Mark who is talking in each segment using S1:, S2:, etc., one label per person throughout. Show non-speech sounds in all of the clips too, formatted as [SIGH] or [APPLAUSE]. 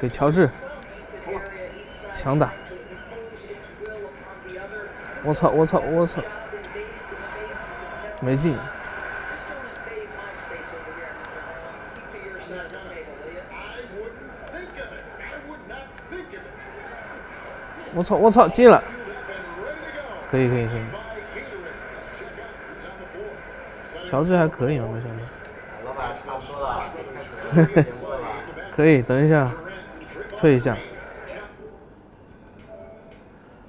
S1: 给乔治，强打！我操！我操！我操！没进。我操！我操！进了！可以可以可以。乔治还可以吗？没想到。
S2: 老板差不多了，可以开始节目了吧？
S1: 可以，等一下，退一下。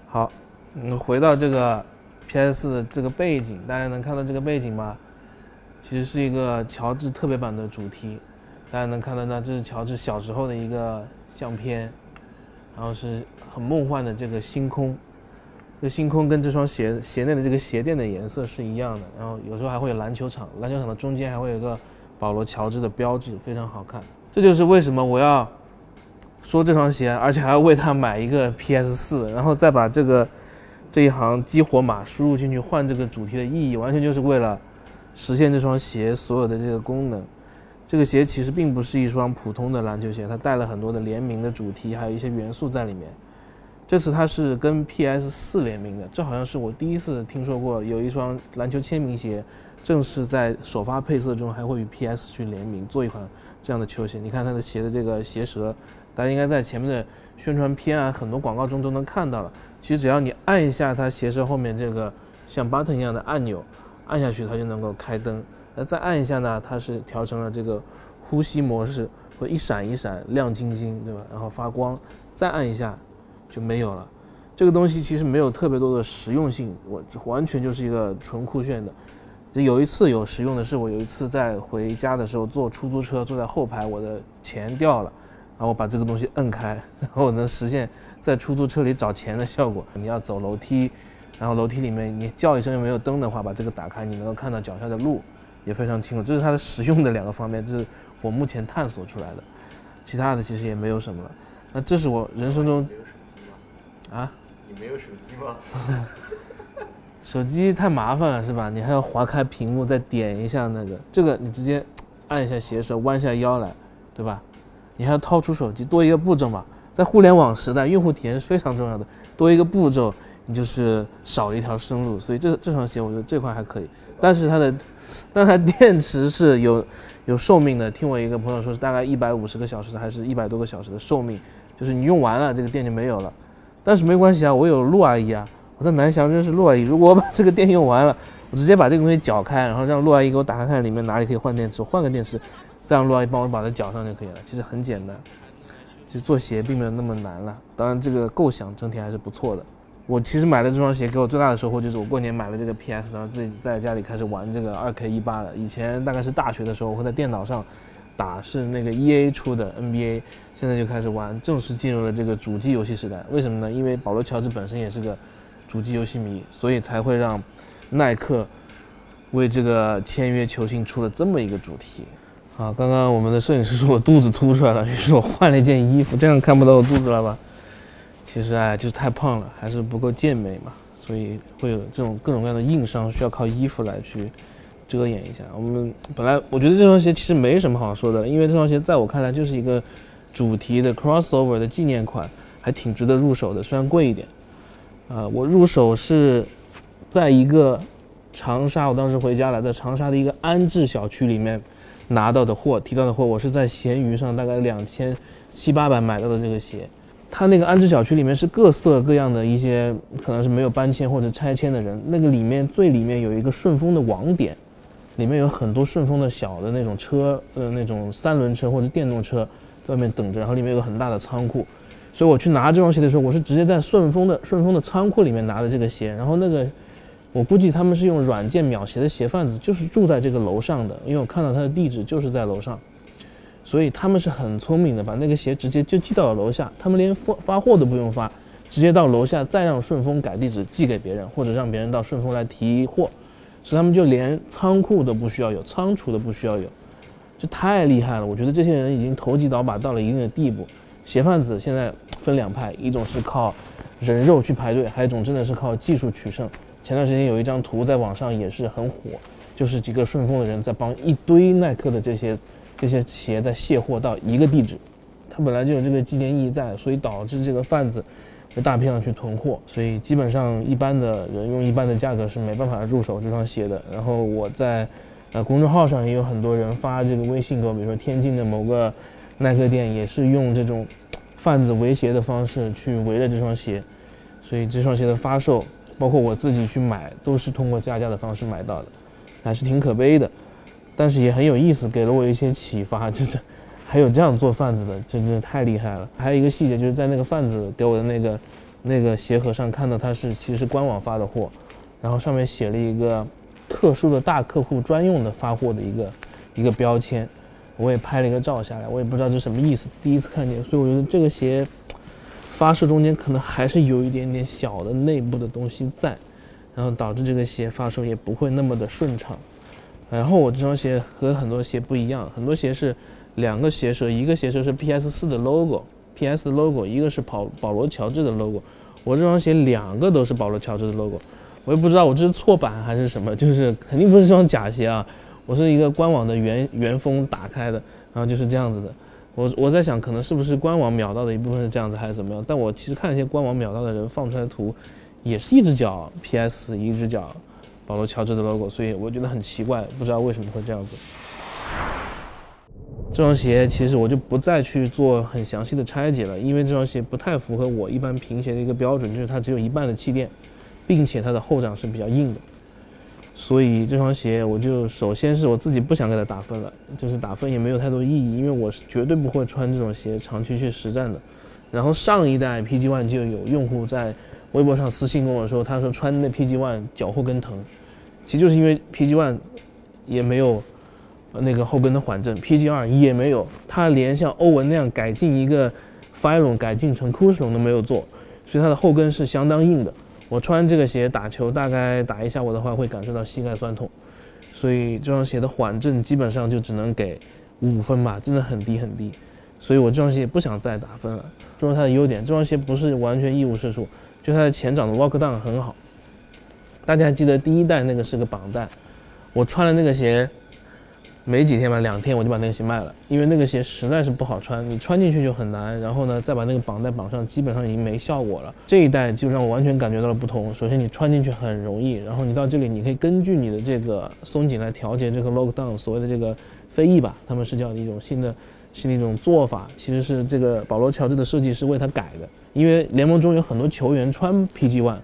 S1: 好，嗯，回到这个 PS 的这个背景，大家能看到这个背景吗？其实是一个乔治特别版的主题，大家能看到呢，这是乔治小时候的一个相片，然后是很梦幻的这个星空，这星空跟这双鞋鞋内的这个鞋垫的颜色是一样的，然后有时候还会有篮球场，篮球场的中间还会有一个保罗乔治的标志，非常好看。这就是为什么我要说这双鞋，而且还要为它买一个 PS 四，然后再把这个这一行激活码输入进去换这个主题的意义，完全就是为了实现这双鞋所有的这个功能。这个鞋其实并不是一双普通的篮球鞋，它带了很多的联名的主题，还有一些元素在里面。这次它是跟 PS 四联名的，这好像是我第一次听说过有一双篮球签名鞋，正是在首发配色中还会与 PS 去联名做一款。这样的球鞋，你看它的鞋的这个鞋舌，大家应该在前面的宣传片啊，很多广告中都能看到了。其实只要你按一下它鞋舌后面这个像 button 一样的按钮，按下去它就能够开灯。那再按一下呢，它是调成了这个呼吸模式，会一闪一闪亮晶晶，对吧？然后发光。再按一下就没有了。这个东西其实没有特别多的实用性，我完全就是一个纯酷炫的。就有一次有实用的是，我有一次在回家的时候坐出租车，坐在后排，我的钱掉了，然后我把这个东西摁开，[LAUGHS] 然后能实现在出租车里找钱的效果。你要走楼梯，然后楼梯里面你叫一声又没有灯的话，把这个打开，你能够看到脚下的路，也非常清楚。这是它的实用的两个方面，这是我目前探索出来的，其他的其实也没有什么了。那这是我人生中
S2: 啊，你没有手机吗？[LAUGHS]
S1: 手机太麻烦了，是吧？你还要划开屏幕，再点一下那个，这个你直接按一下斜手，弯下腰来，对吧？你还要掏出手机，多一个步骤嘛。在互联网时代，用户体验是非常重要的，多一个步骤，你就是少了一条生路。所以这这双鞋，我觉得这块还可以。但是它的，但它电池是有有寿命的。听我一个朋友说，是大概一百五十个小时，还是一百多个小时的寿命，就是你用完了，这个电就没有了。但是没关系啊，我有陆阿姨啊。我在南翔认识陆阿姨，如果我把这个电用完了，我直接把这个东西搅开，然后让陆阿姨给我打开看里面哪里可以换电池，换个电池，再让陆阿姨帮我把它绞上就可以了。其实很简单，其实做鞋并没有那么难了。当然这个构想整体还是不错的。我其实买的这双鞋给我最大的收获就是我过年买了这个 PS，然后自己在家里开始玩这个二 K 一八了。以前大概是大学的时候我会在电脑上打，是那个 EA 出的 NBA，现在就开始玩，正式进入了这个主机游戏时代。为什么呢？因为保罗乔治本身也是个。主机游戏迷，所以才会让耐克为这个签约球星出了这么一个主题。啊，刚刚我们的摄影师说我肚子凸出来了，于是我换了一件衣服，这样看不到我肚子了吧？其实哎，就是太胖了，还是不够健美嘛，所以会有这种各种各样的硬伤，需要靠衣服来去遮掩一下。我们本来我觉得这双鞋其实没什么好说的，因为这双鞋在我看来就是一个主题的 crossover 的纪念款，还挺值得入手的，虽然贵一点。呃，我入手是在一个长沙，我当时回家了，在长沙的一个安置小区里面拿到的货，提到的货，我是在闲鱼上大概两千七八百买到的这个鞋。它那个安置小区里面是各色各样的一些，可能是没有搬迁或者拆迁的人。那个里面最里面有一个顺丰的网点，里面有很多顺丰的小的那种车，呃，那种三轮车或者电动车在外面等着，然后里面有个很大的仓库。所以我去拿这双鞋的时候，我是直接在顺丰的顺丰的仓库里面拿的这个鞋。然后那个，我估计他们是用软件秒鞋的鞋贩子，就是住在这个楼上的，因为我看到他的地址就是在楼上，所以他们是很聪明的，把那个鞋直接就寄到了楼下，他们连发发货都不用发，直接到楼下再让顺丰改地址寄给别人，或者让别人到顺丰来提货，所以他们就连仓库都不需要有，仓储都不需要有，这太厉害了。我觉得这些人已经投机倒把到了一定的地步。鞋贩子现在分两派，一种是靠人肉去排队，还有一种真的是靠技术取胜。前段时间有一张图在网上也是很火，就是几个顺丰的人在帮一堆耐克的这些这些鞋在卸货到一个地址，它本来就有这个纪念意义在，所以导致这个贩子会大批量去囤货，所以基本上一般的人用一般的价格是没办法入手这双鞋的。然后我在呃公众号上也有很多人发这个微信给我，比如说天津的某个耐克店也是用这种贩子围鞋的方式去围着这双鞋，所以这双鞋的发售，包括我自己去买，都是通过加价的方式买到的，还是挺可悲的。但是也很有意思，给了我一些启发。这这 [LAUGHS] 还有这样做贩子的，真的太厉害了。还有一个细节，就是在那个贩子给我的那个那个鞋盒上看到它是其实是官网发的货，然后上面写了一个特殊的大客户专用的发货的一个一个标签。我也拍了一个照下来，我也不知道这什么意思，第一次看见，所以我觉得这个鞋发售中间可能还是有一点点小的内部的东西在，然后导致这个鞋发售也不会那么的顺畅。然后我这双鞋和很多鞋不一样，很多鞋是两个鞋舌，一个鞋舌是 PS 四的 logo，PS 的 logo，一个是保保罗乔治的 logo。我这双鞋两个都是保罗乔治的 logo，我也不知道我这是错版还是什么，就是肯定不是这双假鞋啊。我是一个官网的原原封打开的，然后就是这样子的。我我在想，可能是不是官网秒到的一部分是这样子，还是怎么样？但我其实看一些官网秒到的人放出来的图，也是一只脚 PS，一只脚。保罗·乔治的 logo，所以我觉得很奇怪，不知道为什么会这样子。这双鞋其实我就不再去做很详细的拆解了，因为这双鞋不太符合我一般平鞋的一个标准，就是它只有一半的气垫，并且它的后掌是比较硬的。所以这双鞋我就首先是我自己不想给它打分了，就是打分也没有太多意义，因为我是绝对不会穿这种鞋长期去实战的。然后上一代 PG One 就有用户在。微博上私信跟我说，他说穿那 PG One 脚后跟疼，其实就是因为 PG One 也没有那个后跟的缓震，PG 二也没有，他连像欧文那样改进一个 Phylon 改进成 Cushion 都没有做，所以它的后跟是相当硬的。我穿这个鞋打球，大概打一下我的话会感受到膝盖酸痛，所以这双鞋的缓震基本上就只能给五分吧，真的很低很低。所以我这双鞋也不想再打分了。说说它的优点，这双鞋不是完全一无是处。就它的前掌的 walk down 很好，大家还记得第一代那个是个绑带，我穿了那个鞋没几天吧，两天我就把那个鞋卖了，因为那个鞋实在是不好穿，你穿进去就很难，然后呢再把那个绑带绑上，基本上已经没效果了。这一代就让我完全感觉到了不同。首先你穿进去很容易，然后你到这里你可以根据你的这个松紧来调节这个 lock down，所谓的这个飞翼吧，他们是叫一种新的。是那种做法，其实是这个保罗乔治的设计师为他改的。因为联盟中有很多球员穿 PG One，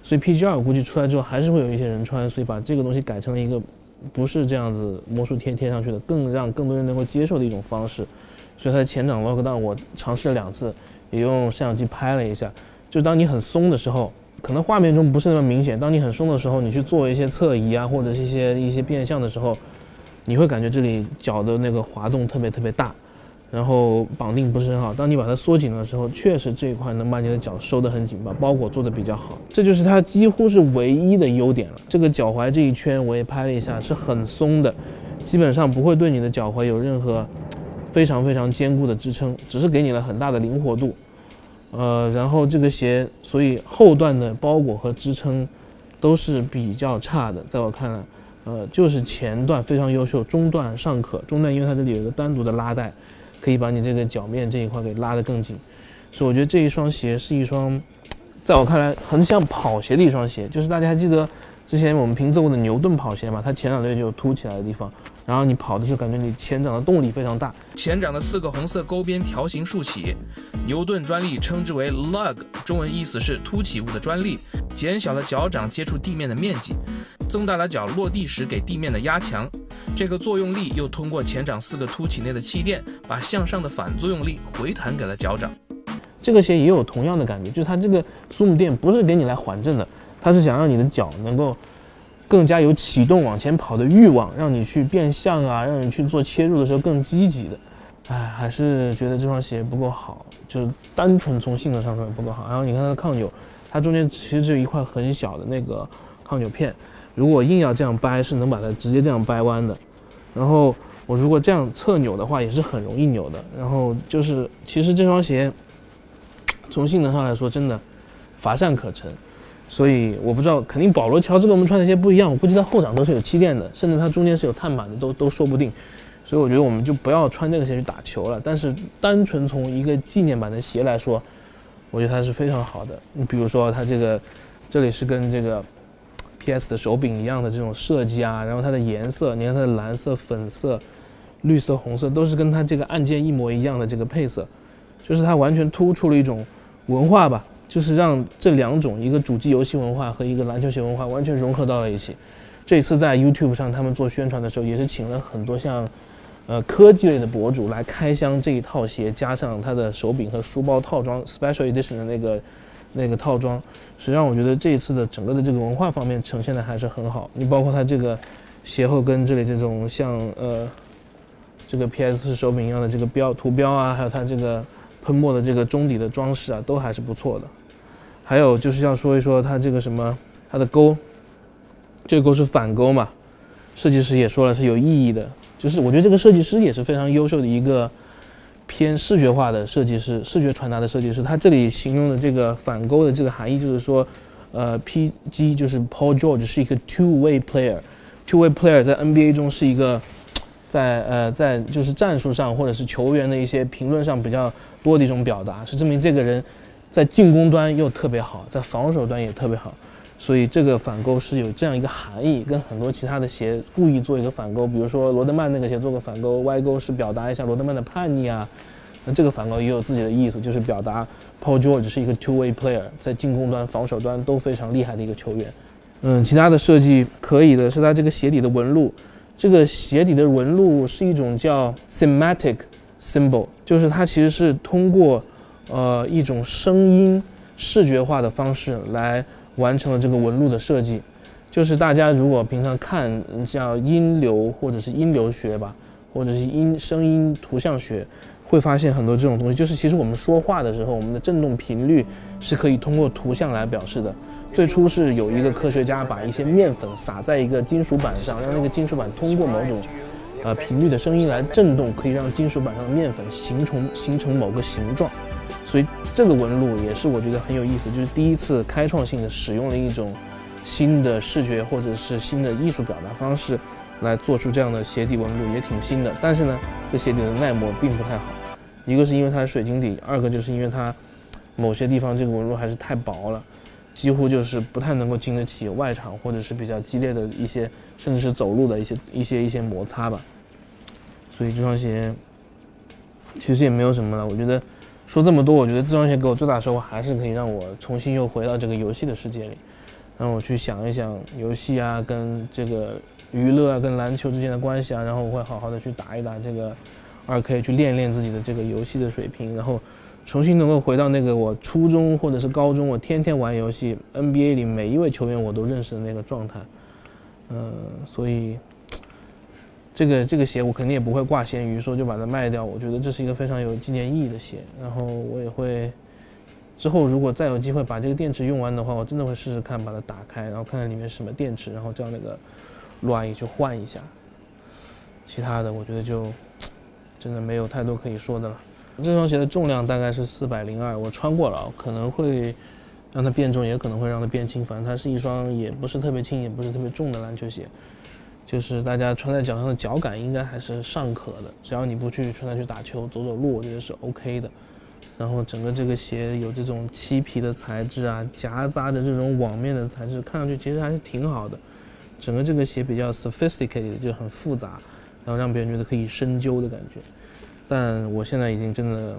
S1: 所以 PG 二估计出来之后还是会有一些人穿，所以把这个东西改成了一个不是这样子魔术贴贴上去的，更让更多人能够接受的一种方式。所以它的前掌 lock down 我尝试了两次，也用摄像机拍了一下。就当你很松的时候，可能画面中不是那么明显。当你很松的时候，你去做一些侧移啊，或者是一些一些变向的时候，你会感觉这里脚的那个滑动特别特别大。然后绑定不是很好，当你把它缩紧的时候，确实这一块能把你的脚收得很紧，把包裹做得比较好。这就是它几乎是唯一的优点了。这个脚踝这一圈我也拍了一下，是很松的，基本上不会对你的脚踝有任何非常非常坚固的支撑，只是给你了很大的灵活度。呃，然后这个鞋，所以后段的包裹和支撑都是比较差的，在我看来，呃，就是前段非常优秀，中段尚可。中段因为它这里有一个单独的拉带。可以把你这个脚面这一块给拉得更紧，所以我觉得这一双鞋是一双，在我看来很像跑鞋的一双鞋。就是大家还记得之前我们评测过的牛顿跑鞋嘛？它前掌这就凸起来的地方，然后你跑的时候感觉你前掌的动力非常大。
S3: 前掌的四个红色勾边条形竖起，牛顿专利称之为 lug，中文意思是凸起物的专利，减小了脚掌接触地面的面积，增大了脚落地时给地面的压强。这个作用力又通过前掌四个凸起内的气垫，把向上的反作用力回弹给了脚掌。
S1: 这个鞋也有同样的感觉，就是它这个苏姆垫不是给你来缓震的，它是想让你的脚能够更加有启动往前跑的欲望，让你去变向啊，让你去做切入的时候更积极的。哎，还是觉得这双鞋不够好，就是单纯从性能上说不够好。然后你看它的抗扭，它中间其实只有一块很小的那个抗扭片，如果硬要这样掰，是能把它直接这样掰弯的。然后我如果这样侧扭的话，也是很容易扭的。然后就是，其实这双鞋从性能上来说，真的乏善可陈。所以我不知道，肯定保罗乔治跟我们穿的鞋不一样。我估计它后掌都是有气垫的，甚至它中间是有碳板的，都都说不定。所以我觉得我们就不要穿这个鞋去打球了。但是单纯从一个纪念版的鞋来说，我觉得它是非常好的。你比如说它这个，这里是跟这个 PS 的手柄一样的这种设计啊，然后它的颜色，你看它的蓝色、粉色、绿色、红色都是跟它这个按键一模一样的这个配色，就是它完全突出了一种文化吧，就是让这两种一个主机游戏文化和一个篮球鞋文化完全融合到了一起。这次在 YouTube 上他们做宣传的时候，也是请了很多像。呃，科技类的博主来开箱这一套鞋，加上它的手柄和书包套装，Special Edition 的那个那个套装，实际上我觉得这一次的整个的这个文化方面呈现的还是很好。你包括它这个鞋后跟这里这种像呃这个 PS 手柄一样的这个标图标啊，还有它这个喷墨的这个中底的装饰啊，都还是不错的。还有就是要说一说它这个什么，它的钩，这个钩是反钩嘛，设计师也说了是有意义的。就是我觉得这个设计师也是非常优秀的一个偏视觉化的设计师，视觉传达的设计师。他这里形容的这个反勾的这个含义，就是说，呃，PG 就是 Paul George 是一个 two-way player，two-way player 在 NBA 中是一个在呃在就是战术上或者是球员的一些评论上比较多的一种表达，是证明这个人在进攻端又特别好，在防守端也特别好。所以这个反勾是有这样一个含义，跟很多其他的鞋故意做一个反勾，比如说罗德曼那个鞋做个反勾，歪勾是表达一下罗德曼的叛逆啊。那这个反勾也有自己的意思，就是表达 Paul George 是一个 two-way player，在进攻端、防守端都非常厉害的一个球员。嗯，其他的设计可以的是它这个鞋底的纹路，这个鞋底的纹路是一种叫 thematic symbol，就是它其实是通过呃一种声音视觉化的方式来。完成了这个纹路的设计，就是大家如果平常看像音流或者是音流学吧，或者是音声音图像学，会发现很多这种东西。就是其实我们说话的时候，我们的振动频率是可以通过图像来表示的。最初是有一个科学家把一些面粉撒在一个金属板上，让那个金属板通过某种呃频率的声音来震动，可以让金属板上的面粉形成形成某个形状。所以这个纹路也是我觉得很有意思，就是第一次开创性的使用了一种新的视觉或者是新的艺术表达方式，来做出这样的鞋底纹路，也挺新的。但是呢，这鞋底的耐磨并不太好，一个是因为它是水晶底，二个就是因为它某些地方这个纹路还是太薄了，几乎就是不太能够经得起外场或者是比较激烈的一些，甚至是走路的一些一些一些摩擦吧。所以这双鞋其实也没有什么了，我觉得。说这么多，我觉得这双鞋给我最大的收获还是可以让我重新又回到这个游戏的世界里，让我去想一想游戏啊跟这个娱乐啊跟篮球之间的关系啊，然后我会好好的去打一打这个二 K，去练练自己的这个游戏的水平，然后重新能够回到那个我初中或者是高中我天天玩游戏 NBA 里每一位球员我都认识的那个状态，嗯，所以。这个这个鞋我肯定也不会挂闲鱼，说就把它卖掉。我觉得这是一个非常有纪念意义的鞋。然后我也会之后如果再有机会把这个电池用完的话，我真的会试试看把它打开，然后看看里面什么电池，然后叫那个陆阿姨去换一下。其他的我觉得就真的没有太多可以说的了。这双鞋的重量大概是四百零二，我穿过了，可能会让它变重，也可能会让它变轻。反正它是一双也不是特别轻，也不是特别重的篮球鞋。就是大家穿在脚上的脚感应该还是尚可的，只要你不去穿它去打球、走走路，我觉得是 OK 的。然后整个这个鞋有这种漆皮的材质啊，夹杂着这种网面的材质，看上去其实还是挺好的。整个这个鞋比较 sophisticated，就很复杂，然后让别人觉得可以深究的感觉。但我现在已经真的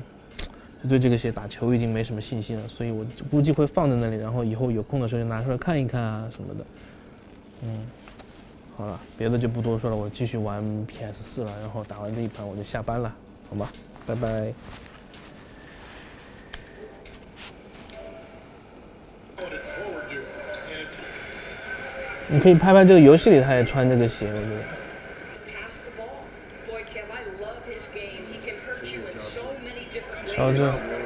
S1: 对这个鞋打球已经没什么信心了，所以我估计会放在那里，然后以后有空的时候就拿出来看一看啊什么的。嗯。好了，别的就不多说了，我继续玩 PS 四了，然后打完这一盘我就下班了，好吗，拜拜。你可以拍拍这个游戏里，他也穿这个鞋，我觉得。乔治。